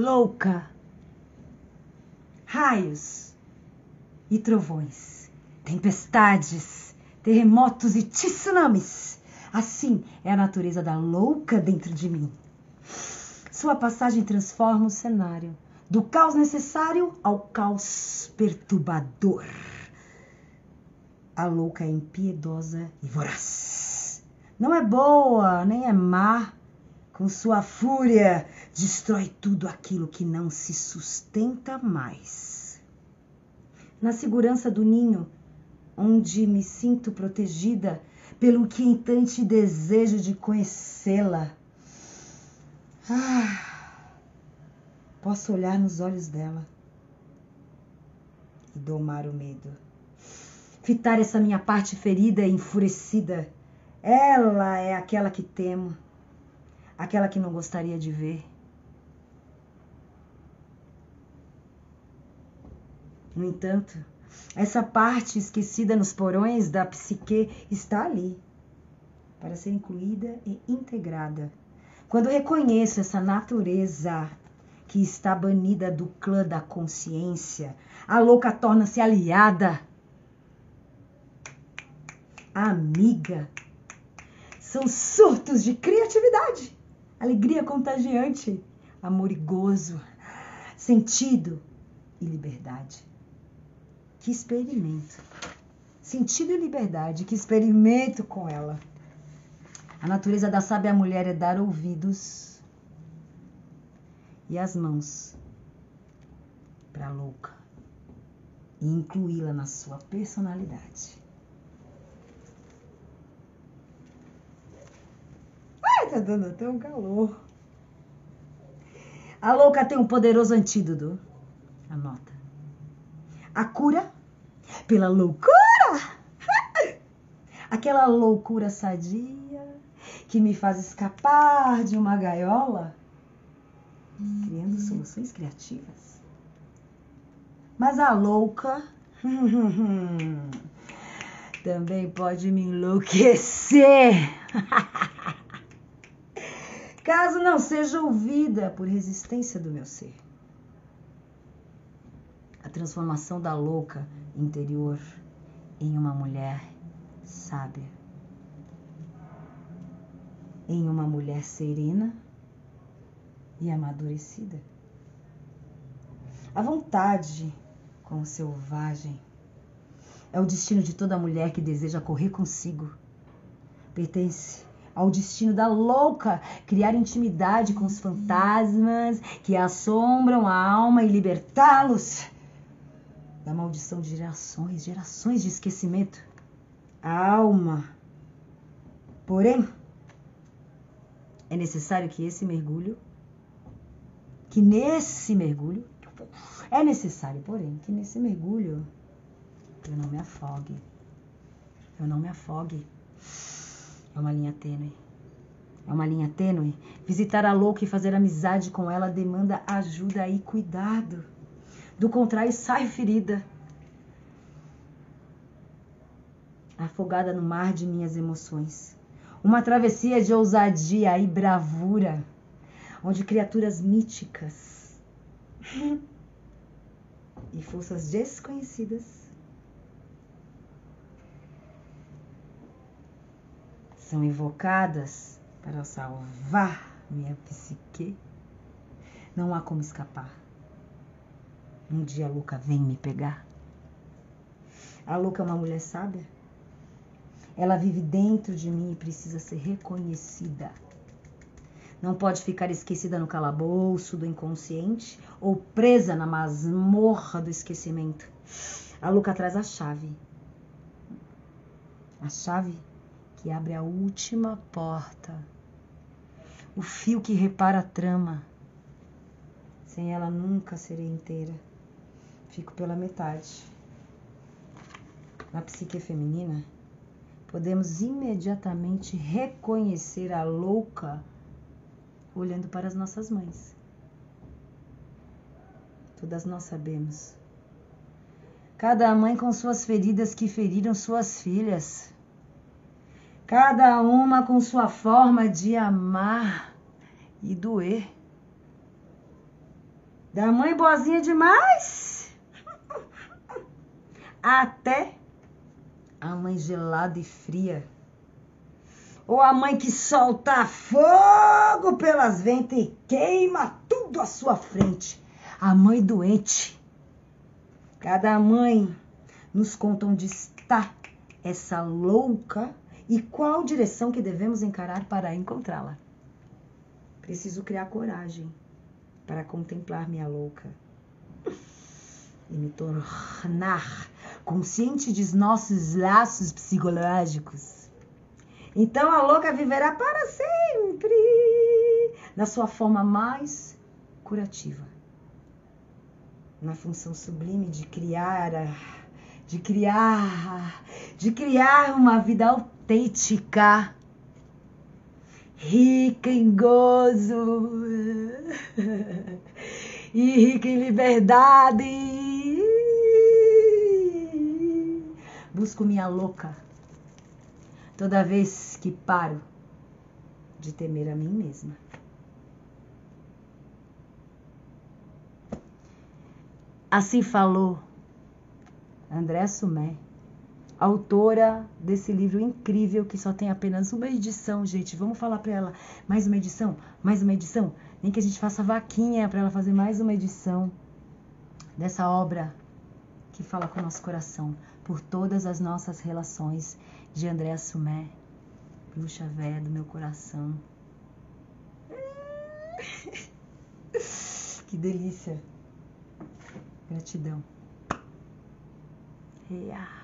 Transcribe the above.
louca. Raios e trovões, tempestades, terremotos e tsunamis. Assim é a natureza da louca dentro de mim. Sua passagem transforma o cenário do caos necessário ao caos perturbador. A louca é impiedosa e voraz. Não é boa, nem é má. Com sua fúria, destrói tudo aquilo que não se sustenta mais. Na segurança do ninho, onde me sinto protegida pelo inquietante desejo de conhecê-la. Ah, posso olhar nos olhos dela e domar o medo. Fitar essa minha parte ferida e enfurecida. Ela é aquela que temo, aquela que não gostaria de ver. No entanto, essa parte esquecida nos porões da psique está ali, para ser incluída e integrada. Quando reconheço essa natureza que está banida do clã da consciência, a louca torna-se aliada, amiga. São surtos de criatividade, alegria contagiante, amor e gozo, sentido e liberdade que experimento. Sentido e liberdade que experimento com ela. A natureza da sábia mulher é dar ouvidos e as mãos para a louca e incluí-la na sua personalidade. Dando até um calor. A louca tem um poderoso antídoto. Anota a cura pela loucura. Aquela loucura sadia que me faz escapar de uma gaiola, criando soluções criativas. Mas a louca também pode me enlouquecer. Caso não seja ouvida por resistência do meu ser transformação da louca interior em uma mulher sábia, em uma mulher serena e amadurecida. A vontade com o selvagem é o destino de toda mulher que deseja correr consigo. Pertence ao destino da louca criar intimidade com os fantasmas que assombram a alma e libertá-los da maldição de gerações, gerações de esquecimento. A alma. Porém, é necessário que esse mergulho, que nesse mergulho, é necessário, porém, que nesse mergulho eu não me afogue. Eu não me afogue. É uma linha tênue. É uma linha tênue. Visitar a louca e fazer amizade com ela demanda ajuda e cuidado. Do contrário, sai ferida. Afogada no mar de minhas emoções. Uma travessia de ousadia e bravura, onde criaturas míticas e forças desconhecidas são invocadas para salvar minha psique. Não há como escapar. Um dia a Luca vem me pegar. A Luca é uma mulher sábia. Ela vive dentro de mim e precisa ser reconhecida. Não pode ficar esquecida no calabouço do inconsciente ou presa na masmorra do esquecimento. A Luca traz a chave. A chave que abre a última porta. O fio que repara a trama. Sem ela nunca serei inteira fico pela metade. Na psique feminina, podemos imediatamente reconhecer a louca olhando para as nossas mães. Todas nós sabemos. Cada mãe com suas feridas que feriram suas filhas. Cada uma com sua forma de amar e doer. Da mãe boazinha demais até a mãe gelada e fria. Ou a mãe que solta fogo pelas ventas e queima tudo à sua frente. A mãe doente. Cada mãe nos conta onde está essa louca e qual direção que devemos encarar para encontrá-la. Preciso criar coragem para contemplar minha louca e me tornar consciente de nossos laços psicológicos. Então a louca viverá para sempre na sua forma mais curativa, na função sublime de criar, de criar, de criar uma vida autêntica, rica em gozo e rica em liberdade busco minha louca toda vez que paro de temer a mim mesma. Assim falou André Sumé, autora desse livro incrível que só tem apenas uma edição, gente. Vamos falar para ela mais uma edição, mais uma edição, nem que a gente faça vaquinha para ela fazer mais uma edição dessa obra que fala com o nosso coração por todas as nossas relações de André Sumé, bruxa velha do meu coração. que delícia. Gratidão. Yeah.